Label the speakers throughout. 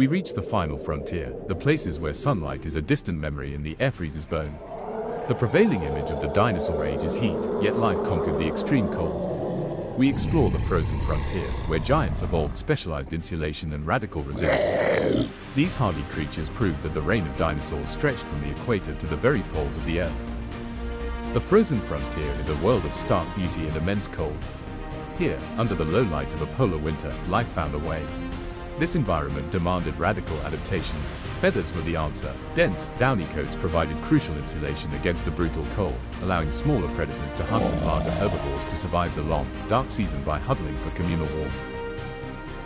Speaker 1: We reach the final frontier, the places where sunlight is a distant memory and the air freezes bone. The prevailing image of the dinosaur age is heat, yet life conquered the extreme cold. We explore the frozen frontier, where giants evolved specialized insulation and radical resilience. These hardy creatures proved that the reign of dinosaurs stretched from the equator to the very poles of the Earth. The frozen frontier is a world of stark beauty and immense cold. Here, under the low light of a polar winter, life found a way. This environment demanded radical adaptation. Feathers were the answer. Dense, downy coats provided crucial insulation against the brutal cold, allowing smaller predators to hunt and larger herbivores to survive the long, dark season by huddling for communal warmth.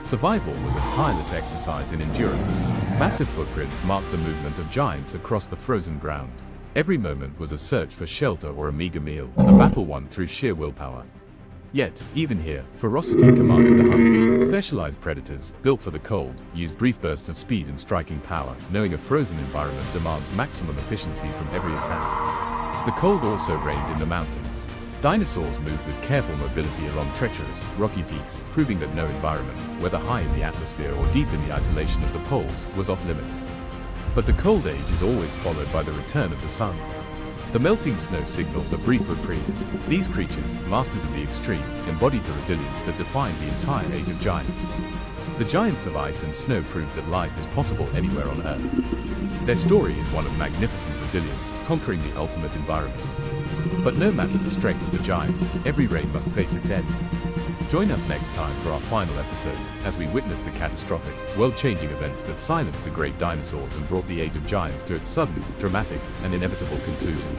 Speaker 1: Survival was a tireless exercise in endurance. Massive footprints marked the movement of giants across the frozen ground. Every moment was a search for shelter or a meager meal, a battle won through sheer willpower. Yet, even here, ferocity commanded the hunt. Mm-hmm. Specialized predators, built for the cold, use brief bursts of speed and striking power, knowing a frozen environment demands maximum efficiency from every attack. The cold also reigned in the mountains. Dinosaurs moved with careful mobility along treacherous, rocky peaks, proving that no environment, whether high in the atmosphere or deep in the isolation of the poles, was off limits. But the cold age is always followed by the return of the sun, the melting snow signals a brief reprieve. These creatures, masters of the extreme, embody the resilience that defined the entire age of giants. The giants of ice and snow proved that life is possible anywhere on Earth. Their story is one of magnificent resilience, conquering the ultimate environment. But no matter the strength of the giants, every raid must face its end. Join us next time for our final episode, as we witness the catastrophic, world-changing events that silenced the great dinosaurs and brought the Age of Giants to its sudden, dramatic, and inevitable conclusion.